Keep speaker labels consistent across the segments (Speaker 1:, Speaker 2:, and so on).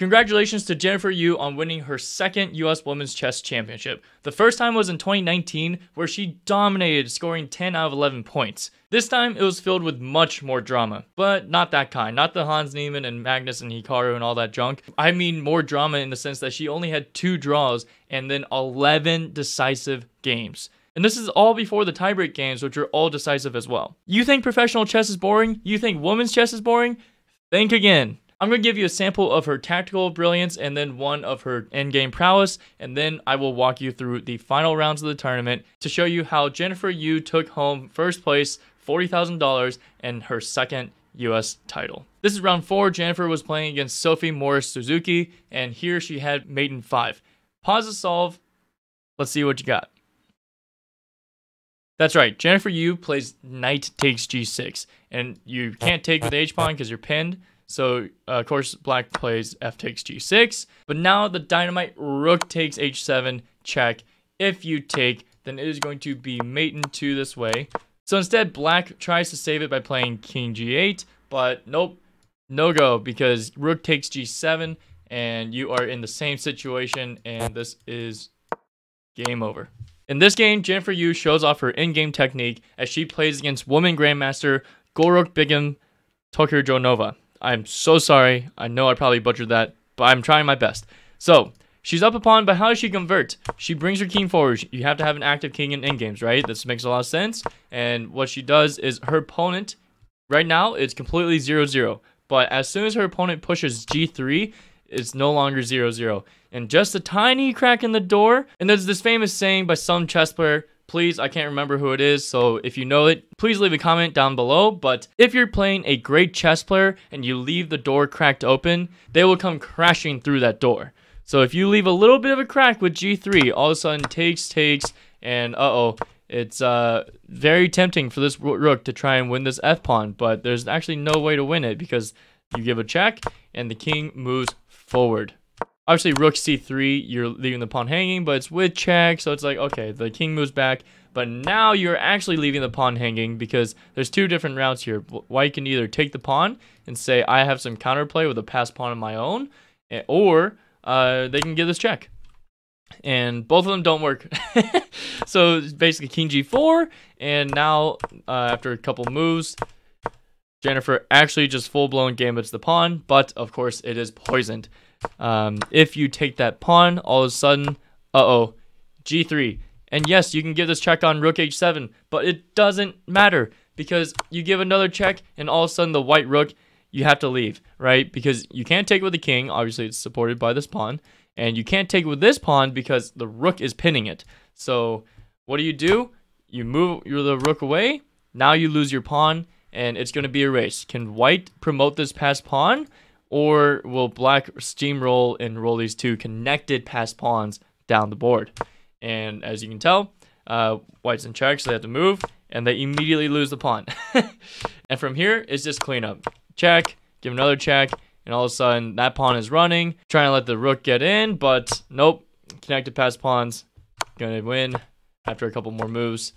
Speaker 1: Congratulations to Jennifer Yu on winning her second US Women's Chess Championship. The first time was in 2019, where she dominated, scoring 10 out of 11 points. This time, it was filled with much more drama, but not that kind. Not the Hans Niemann and Magnus and Hikaru and all that junk. I mean more drama in the sense that she only had two draws and then 11 decisive games. And this is all before the tiebreak games, which are all decisive as well. You think professional chess is boring? You think women's chess is boring? Think again. I'm going to give you a sample of her tactical brilliance and then one of her endgame prowess, and then I will walk you through the final rounds of the tournament to show you how Jennifer Yu took home first place, $40,000, and her second US title. This is round 4. Jennifer was playing against Sophie Morris Suzuki, and here she had mate in 5. Pause the solve. Let's see what you got. That's right. Jennifer Yu plays knight takes g6, and you can't take with h pawn because you're pinned. So, uh, of course, black plays f takes g6. But now the dynamite rook takes h7 check. If you take, then it is going to be mate in 2 this way. So instead, black tries to save it by playing king g8. But nope, no go because rook takes g7 and you are in the same situation and this is game over. In this game, Jennifer Yu shows off her endgame technique as she plays against woman grandmaster Golrukh Begim Tokhirjonova. I'm so sorry. I know I probably butchered that, but I'm trying my best. So, she's up a pawn, but how does she convert? She brings her king forward. You have to have an active king in endgames, right? This makes a lot of sense. And what she does is her opponent, right now, it's completely 0-0. But as soon as her opponent pushes g3, it's no longer 0-0. And just a tiny crack in the door. And there's this famous saying by some chess player, please i can't remember who it is so if you know it please leave a comment down below but if you're playing a great chess player and you leave the door cracked open they will come crashing through that door. So if you leave a little bit of a crack with g3 all of a sudden takes takes and uh-oh it's uh very tempting for this rook to try and win this f pawn but there's actually no way to win it because you give a check and the king moves forward Obviously, rook c3, you're leaving the pawn hanging, but it's with check, so it's like, okay, the king moves back, but now you're actually leaving the pawn hanging because there's two different routes here. White can either take the pawn and say, I have some counterplay with a passed pawn of my own, eh, or uh, they can give this check. And both of them don't work. so basically king g4, and now uh, after a couple moves, Jennifer actually just full-blown gambits the pawn, but of course it is poisoned. Um, if you take that pawn, all of a sudden, uh-oh, g3. And yes, you can give this check on rook h7, but it doesn't matter because you give another check and all of a sudden the white rook, you have to leave, right? Because you can't take with the king. Obviously, it's supported by this pawn. And you can't take with this pawn because the rook is pinning it. So what do you do? You move the rook away. Now you lose your pawn and it's going to be a race. Can white promote this past pawn? Or will black steamroll and roll these two connected passed pawns down the board? And as you can tell, uh, white's in check, so they have to move, and they immediately lose the pawn. and from here, it's just cleanup. Check, give another check, and all of a sudden, that pawn is running, trying to let the rook get in, but nope, connected passed pawns, gonna win after a couple more moves.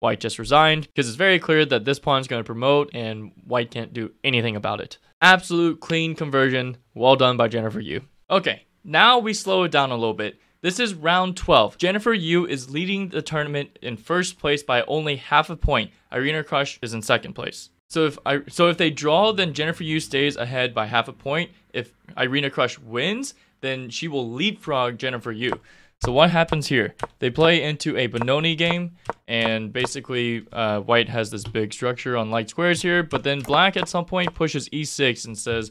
Speaker 1: White just resigned because it's very clear that this pawn is going to promote and White can't do anything about it. Absolute clean conversion. Well done by Jennifer Yu. Okay, now we slow it down a little bit. This is round 12. Jennifer Yu is leading the tournament in first place by only half a point. Irina Krush is in second place. So if I so if they draw, then Jennifer Yu stays ahead by half a point. If Irina Krush wins, then she will leapfrog Jennifer Yu. So what happens here? They play into a Benoni game, and basically uh, white has this big structure on light squares here, but then black at some point pushes e6 and says,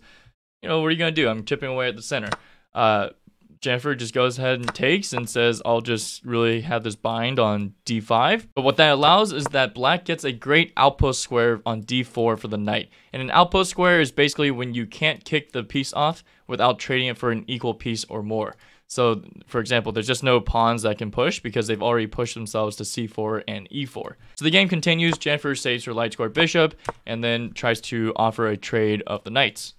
Speaker 1: you know, what are you going to do? I'm chipping away at the center. Uh, Jennifer just goes ahead and takes and says, I'll just really have this bind on d5. But what that allows is that black gets a great outpost square on d4 for the knight. And an outpost square is basically when you can't kick the piece off without trading it for an equal piece or more. So, for example, there's just no pawns that can push because they've already pushed themselves to c4 and e4. So the game continues. Jennifer saves her light square bishop and then tries to offer a trade of the knights.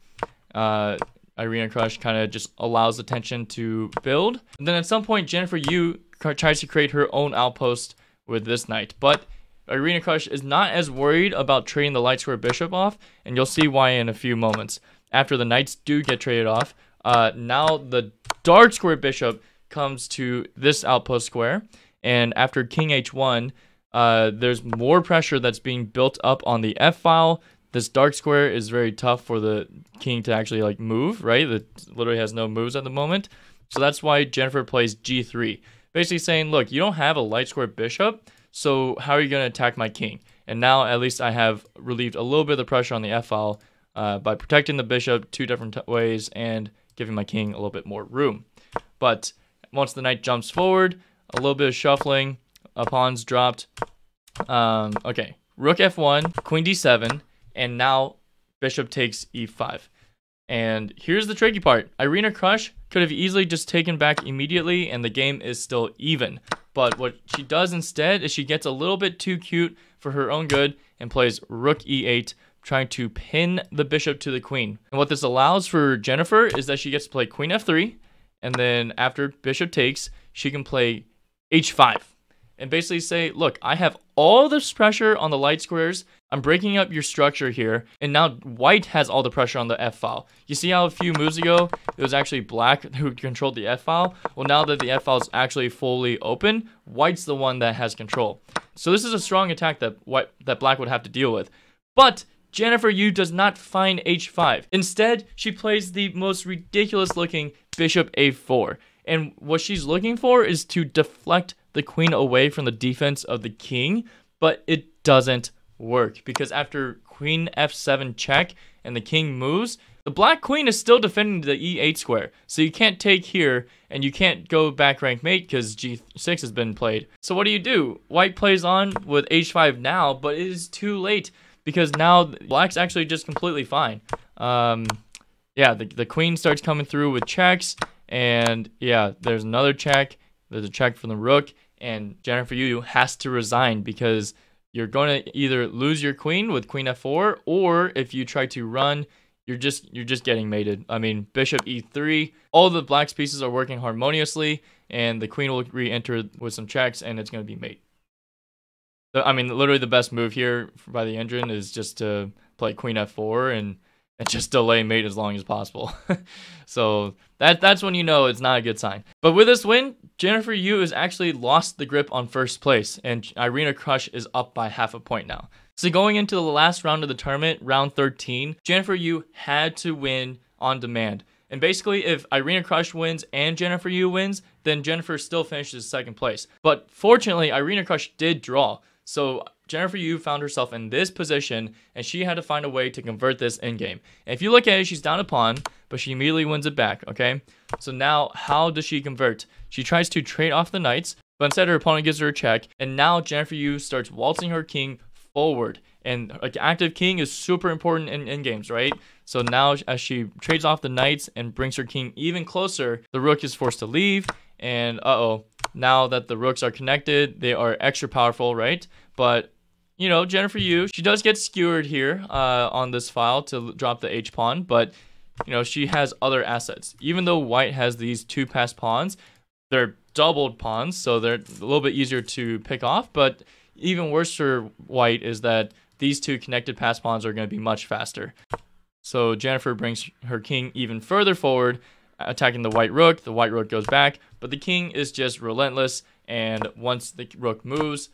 Speaker 1: Uh, Irina Krush kind of just allows the tension to build. And then at some point, Jennifer Yu tries to create her own outpost with this knight. But Irina Krush is not as worried about trading the light square bishop off, and you'll see why in a few moments. After the knights do get traded off, uh, now the dark square bishop comes to this outpost square. And after king h1, uh, there's more pressure that's being built up on the f file. This dark square is very tough for the king to actually like move, right? It literally has no moves at the moment. So that's why Jennifer plays g3. Basically saying, look, you don't have a light square bishop, so how are you going to attack my king? And now at least I have relieved a little bit of the pressure on the f file uh, by protecting the bishop two different ways and giving my king a little bit more room. But once the knight jumps forward, a little bit of shuffling, a pawn's dropped. Um, okay, rook f1, queen d7, and now bishop takes e5. And here's the tricky part. Irina Krush could have easily just taken back immediately and the game is still even. But what she does instead is she gets a little bit too cute for her own good and plays rook e8, trying to pin the bishop to the queen. And what this allows for Jennifer is that she gets to play queen f3, and then after bishop takes, she can play h5 and basically say, look, I have all this pressure on the light squares. I'm breaking up your structure here. And now white has all the pressure on the F file. You see how a few moves ago, it was actually black who controlled the F file? Well, now that the F file is actually fully open, white's the one that has control. So this is a strong attack that white, that black would have to deal with. But Jennifer Yu does not find h5. Instead, she plays the most ridiculous looking bishop a4. And what she's looking for is to deflect the queen away from the defense of the king, but it doesn't work because after queen f7 check and the king moves, the black queen is still defending the e8 square. So you can't take here and you can't go back rank mate because g6 has been played. So what do you do? White plays on with h5 now, but it is too late because now black's actually just completely fine. Um, yeah, the, the queen starts coming through with checks and yeah, there's another check there's a check from the rook, and Jennifer Yu has to resign because you're going to either lose your queen with queen f4, or if you try to run, you're just you're just getting mated. I mean, bishop e3, all the black's pieces are working harmoniously, and the queen will re-enter with some checks, and it's going to be mate. I mean, literally the best move here by the engine is just to play queen f4 and and just delay mate as long as possible. so that that's when you know it's not a good sign. But with this win, Jennifer Yu has actually lost the grip on first place, and Irina Krush is up by half a point now. So going into the last round of the tournament, round 13, Jennifer Yu had to win on demand. And basically, if Irina Krush wins and Jennifer Yu wins, then Jennifer still finishes second place. But fortunately, Irina Krush did draw. So Jennifer Yu found herself in this position, and she had to find a way to convert this in game. And if you look at it, she's down a pawn, but she immediately wins it back, okay? So now, how does she convert? She tries to trade off the knights, but instead her opponent gives her a check, and now Jennifer Yu starts waltzing her king forward. And like active king is super important in, in games, right? So now as she trades off the knights and brings her king even closer, the rook is forced to leave, and uh-oh, now that the rooks are connected, they are extra powerful, right? But you know, Jennifer Yu, she does get skewered here uh, on this file to drop the H pawn, but you know, she has other assets. Even though white has these two passed pawns, they're doubled pawns, so they're a little bit easier to pick off, but even worse for white is that these two connected pass pawns are going to be much faster. So Jennifer brings her king even further forward, attacking the white rook. The white rook goes back, but the king is just relentless, and once the rook moves,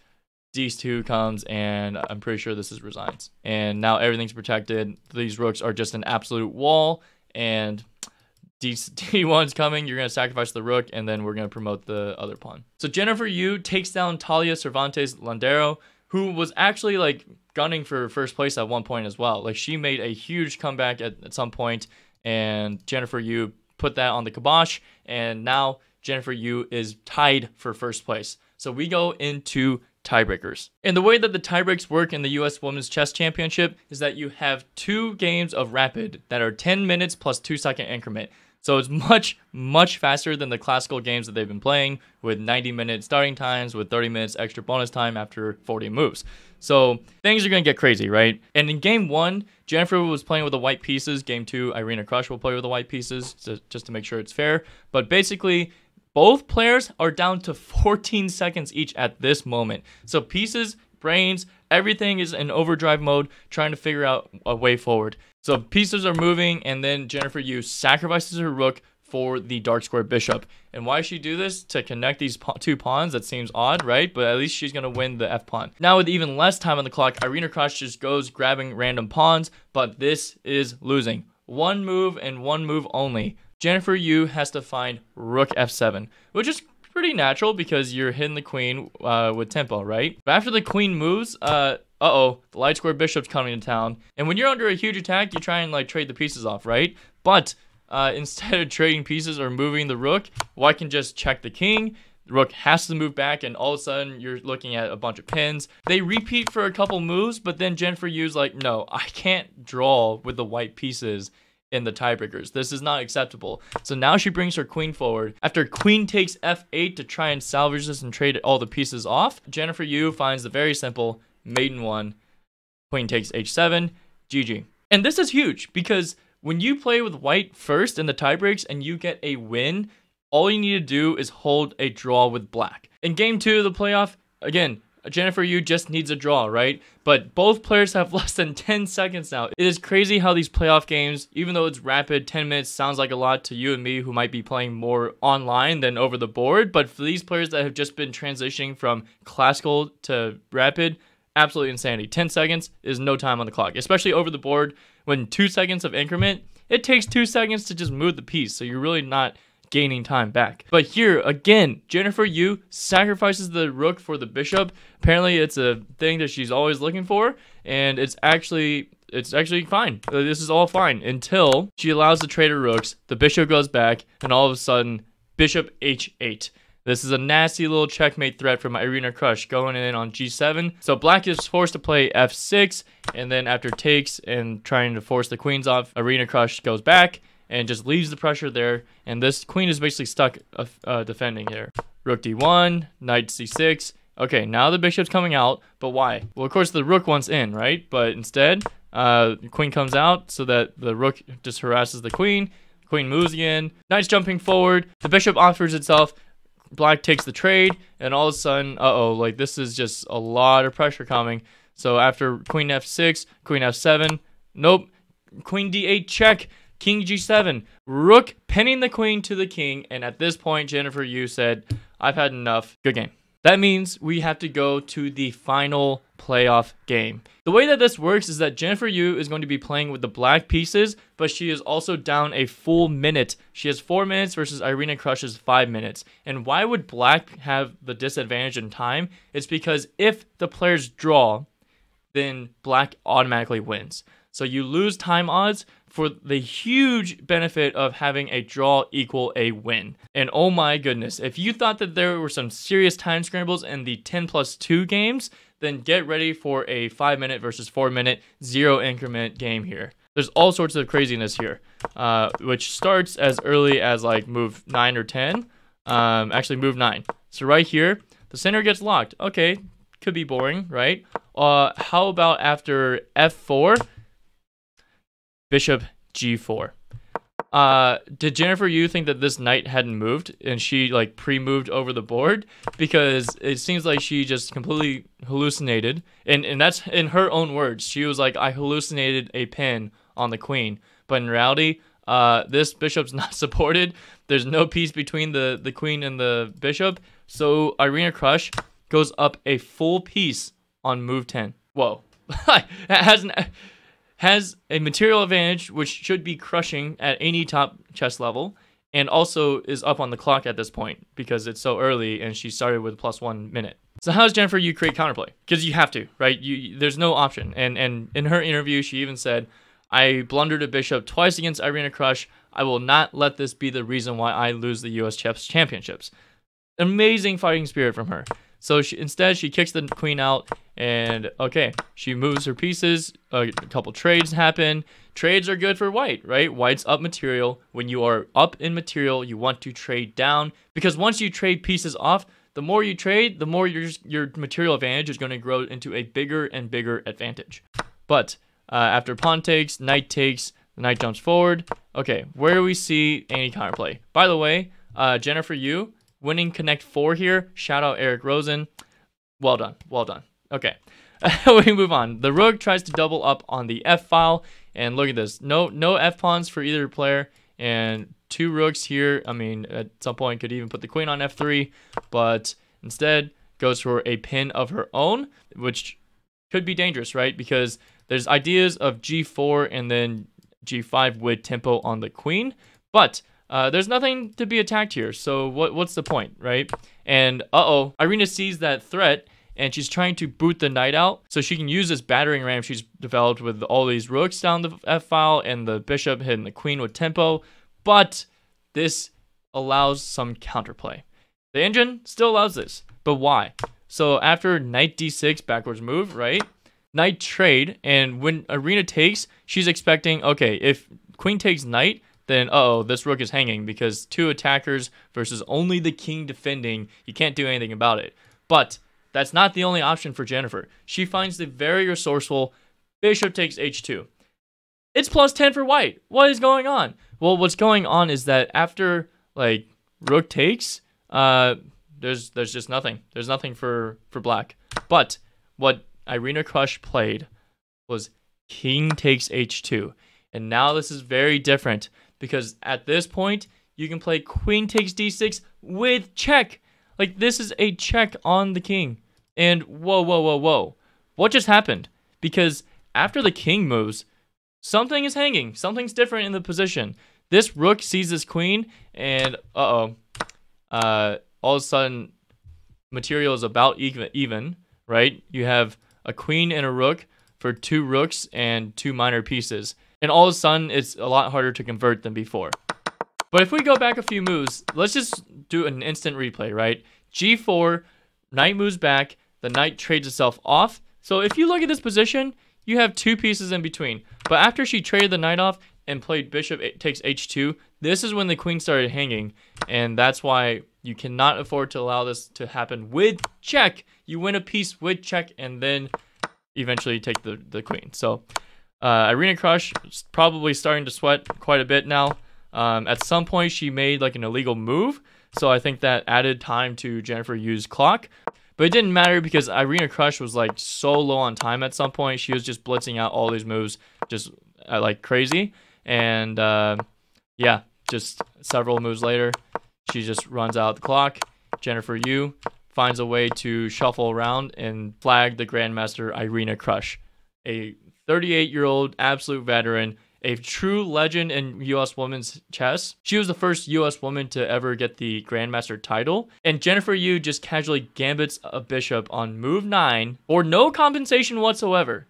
Speaker 1: D2 comes, and I'm pretty sure this is resigns. And now everything's protected. These rooks are just an absolute wall, and D- D1's coming. You're going to sacrifice the rook, and then we're going to promote the other pawn. So Jennifer Yu takes down Thalia Cervantes Landeiro, who was actually like gunning for first place at one point as well. Like she made a huge comeback at, at some point, and Jennifer Yu put that on the kibosh, and now Jennifer Yu is tied for first place. So we go into tiebreakers. And the way that the tiebreaks work in the US Women's Chess Championship is that you have two games of rapid that are 10 minutes plus 2 second increment. So it's much, much faster than the classical games that they've been playing with 90 minute starting times with 30 minutes extra bonus time after 40 moves. So things are going to get crazy, right? And in game one, Jennifer was playing with the white pieces. Game two, Irina Krush will play with the white pieces just to make sure it's fair. But basically, both players are down to 14 seconds each at this moment. So pieces, brains, everything is in overdrive mode trying to figure out a way forward. So pieces are moving, and then Jennifer Yu sacrifices her rook for the dark square bishop. And why she do this? To connect these two pawns? That seems odd, right? But at least she's to win the f pawn. Now with even less time on the clock, Irina Krush just goes grabbing random pawns, but this is losing. One move and one move only. Jennifer Yu has to find rook f7, which is pretty natural because you're hitting the queen uh, with tempo, right? But after the queen moves, uh, uh-oh, the light square bishop's coming to town. And when you're under a huge attack, you try and like trade the pieces off, right? But uh, instead of trading pieces or moving the rook, white can just check the king. The rook has to move back, and all of a sudden you're looking at a bunch of pins. They repeat for a couple moves, but then Jennifer Yu's like, no, I can't draw with the white pieces in the tiebreakers. This is not acceptable. So now she brings her queen forward. After queen takes f8 to try and salvage this and trade all the pieces off, Jennifer Yu finds the very simple mate in one. Queen takes h7, GG. And this is huge because when you play with white first in the tiebreaks and you get a win, all you need to do is hold a draw with black. In game two of the playoff, again, Jennifer Yu just needs a draw, right? But both players have less than 10 seconds now. It is crazy how these playoff games, even though it's rapid, 10 minutes sounds like a lot to you and me who might be playing more online than over the board. But for these players that have just been transitioning from classical to rapid, absolutely insanity. 10 seconds is no time on the clock, especially over the board when two seconds of increment, it takes two seconds to just move the piece. So you're really not gaining time back. But here, again, Jennifer Yu sacrifices the rook for the bishop. Apparently, it's a thing that she's always looking for, and it's actually it's actually fine. Uh, this is all fine until she allows the traitor rooks. The bishop goes back, and all of a sudden, bishop h8. This is a nasty little checkmate threat from Irina Krush going in on g7. So black is forced to play f6, and then after takes and trying to force the queens off, Irina Krush goes back and just leaves the pressure there. And this queen is basically stuck uh, uh, defending here. Rook d1, knight c6. Okay, now the bishop's coming out, but why? Well, of course, the rook wants in, right? But instead, uh, queen comes out so that the rook just harasses the queen. Queen moves again. Knight's jumping forward. The bishop offers itself. Black takes the trade, and all of a sudden, uh-oh, like this is just a lot of pressure coming. So after queen f6, queen f7, nope, queen d8 check, king g7, rook pinning the queen to the king, and at this point, Jennifer Yu said, I've had enough, good game. That means we have to go to the final playoff game. The way that this works is that Jennifer Yu is going to be playing with the black pieces, but she is also down a full minute. She has four minutes versus Irina Krush's five minutes. And why would black have the disadvantage in time? It's because if the players draw, then black automatically wins. So you lose time odds for the huge benefit of having a draw equal a win. And oh my goodness, if you thought that there were some serious time scrambles in the 10 plus 2 games, then get ready for a 5 minute versus 4 minute zero increment game here. There's all sorts of craziness here, uh, which starts as early as like move 9 or 10. Um, actually, move 9. So right here, the center gets locked. Okay, could be boring, right? Uh, how about after f4? Bishop g4. Uh, did Jennifer Yu think that this knight hadn't moved and she like pre-moved over the board? Because it seems like she just completely hallucinated, and and that's in her own words. She was like, "I hallucinated a pin on the queen," but in reality, uh, this bishop's not supported. There's no piece between the the queen and the bishop, so Irina Krush goes up a full piece on move 10. Whoa, hasn't has a material advantage which should be crushing at any top chess level and also is up on the clock at this point because it's so early and she started with plus one minute. So how does Jennifer Yu create counterplay? Because you have to, right? You there's no option. And and in her interview, she even said, "I blundered a bishop twice against Irina Krush. I will not let this be the reason why I lose the U.S. Chess Championships." Amazing fighting spirit from her. So she, instead, she kicks the queen out, and okay, she moves her pieces. A couple trades happen. Trades are good for white, right? White's up material. When you are up in material, you want to trade down because once you trade pieces off, the more you trade, the more your your material advantage is going to grow into a bigger and bigger advantage. But uh, after pawn takes, knight takes, the knight jumps forward. Okay, where do we see any counterplay? By the way, uh, Jennifer Yu winning Connect 4 here. Shout out Eric Rosen. Well done. Well done. Okay. we move on. The rook tries to double up on the f file, and look at this. No, no f pawns for either player, and two rooks here. I mean, at some point could even put the queen on f3, but instead goes for a pin of her own, which could be dangerous, right? Because there's ideas of g4 and then g5 with tempo on the queen, but uh, there's nothing to be attacked here. So what what's the point, right? And uh-oh, Irina sees that threat and she's trying to boot the knight out so she can use this battering ram she's developed with all these rooks down the f file and the bishop hitting the queen with tempo. But this allows some counterplay. The engine still allows this, but why? So after knight d6 backwards move, right? Knight trade, and when Irina takes, she's expecting, okay, if queen takes knight, then uh oh, this rook is hanging because two attackers versus only the king defending, you can't do anything about it. But that's not the only option for Jennifer. She finds the very resourceful bishop takes h2. It's plus 10 for white. What is going on? Well, what's going on is that after like rook takes, uh there's there's just nothing. There's nothing for for black. But what Irina Krush played was king takes h2. And now this is very different because at this point, you can play queen takes d6 with check. Like, this is a check on the king. And whoa, whoa, whoa, whoa. What just happened? Because after the king moves, something is hanging. Something's different in the position. This rook sees this queen, and uh-oh. Uh, all of a sudden, material is about even, even, right? You have a queen and a rook for two rooks and two minor pieces. And all of a sudden, it's a lot harder to convert than before. But if we go back a few moves, let's just do an instant replay, right? G4, knight moves back, the knight trades itself off. So if you look at this position, you have two pieces in between. But after she traded the knight off and played bishop takes h2, this is when the queen started hanging. And that's why you cannot afford to allow this to happen with check. You win a piece with check and then eventually take the, the queen. So uh, Irina Krush is probably starting to sweat quite a bit now. Um, at some point, she made like an illegal move, so I think that added time to Jennifer Yu's clock. But it didn't matter because Irina Krush was like so low on time at some point. She was just blitzing out all these moves just uh, like crazy. And uh, yeah, just several moves later, she just runs out the clock. Jennifer Yu finds a way to shuffle around and flag the Grandmaster Irina Krush, a 38 year old absolute veteran, a true legend in US women's chess. She was the first US woman to ever get the Grandmaster title. And Jennifer Yu just casually gambits a bishop on move 9 for no compensation whatsoever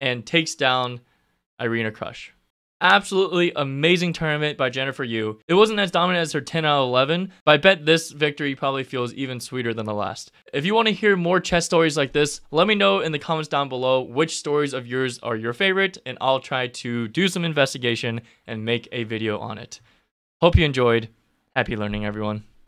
Speaker 1: and takes down Irina Krush. Absolutely amazing tournament by Jennifer Yu. It wasn't as dominant as her 10 out of 11, but I bet this victory probably feels even sweeter than the last. If you want to hear more chess stories like this, let me know in the comments down below which stories of yours are your favorite, and I'll try to do some investigation and make a video on it. Hope you enjoyed. Happy learning, everyone.